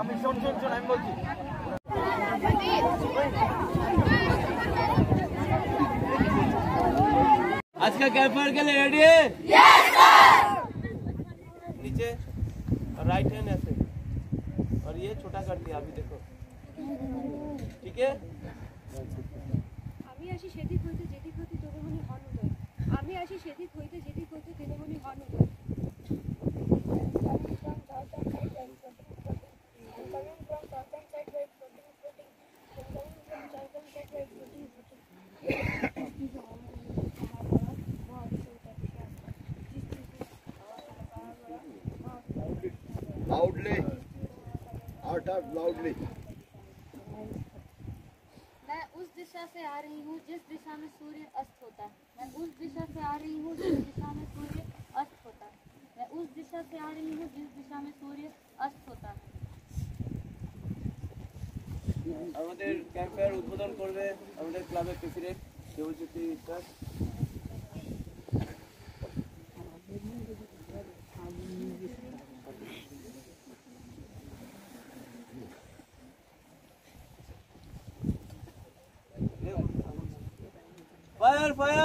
আমি শোন শোন শোন আমি বলছি आज का कैंपर के लिए रेडी है नीचे और राइट हैंड ऐसे और ये छोटा कर दिया अभी देखो ठीक है আমি আসি সেদিক হইতে যেদিক হইতে তোদের মনে হন উদয় আমি আসি সেদিক হইতে যেদিক হইতে তোদের মনে হন উদয় loudly out out loudly मैं उस दिशा से आ रही हूँ जिस दिशा में सूर्य अस्त होता है मैं दिशा में सूर्य अस्त होता है मैं उस दिशा से आ रही हूँ जिस दिशा में सूर्य अस्त होता है আমাদের ক্যাম্পের উদ্বোধন করবে আমাদের ক্লাবের president Debjyoti Biswas fire fire fire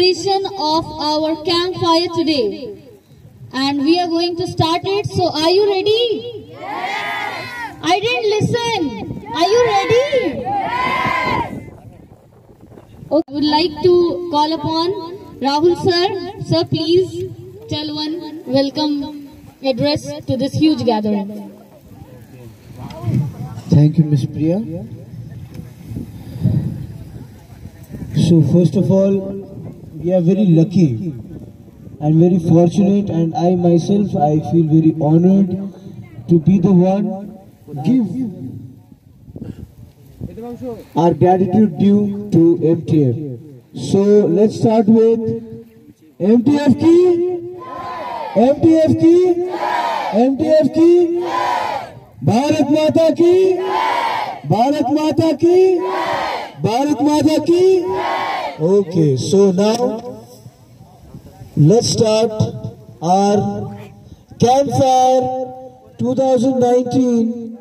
Of our campfire today. And we are going to start it. So are you ready? Yes. I didn't listen. Are you ready? Yes. Okay. I would like to call upon Rahul sir. Sir, please tell one welcome address to this huge gathering. Thank you, Miss Priya. So, first of all, we are very lucky and very fortunate and I myself, I feel very honored to be the one give our gratitude due to MTF. So let's start with MTF ki, MTF ki, MTF ki, Bharat Mata ki, Bharat Mata ki, Bharat Mata ki. Bharat Mata ki? Okay so now let's start our campfire 2019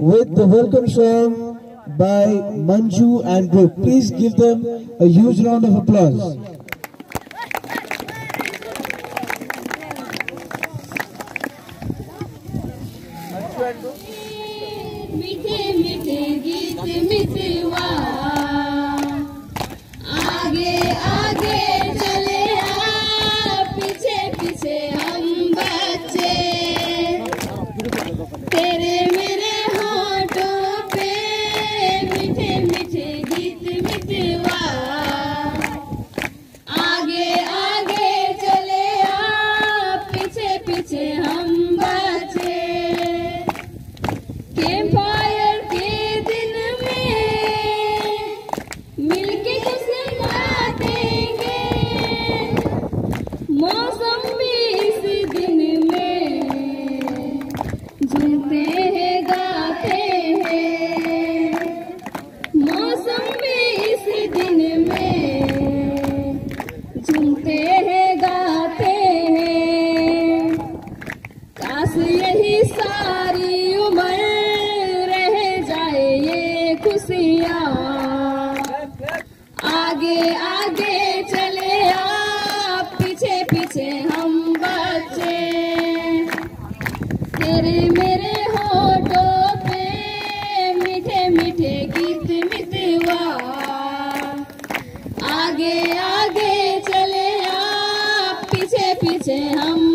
with the welcome song by Manju and group. Please give them a huge round of applause. मीठे मीठे गीत मितवा आगे आगे आगे चले आप, पीछे पीछे हम बचे। तेरे मेरे होठों पे मीठे मीठे गीत मितवा। आगे आगे चले आप, पीछे पीछे हम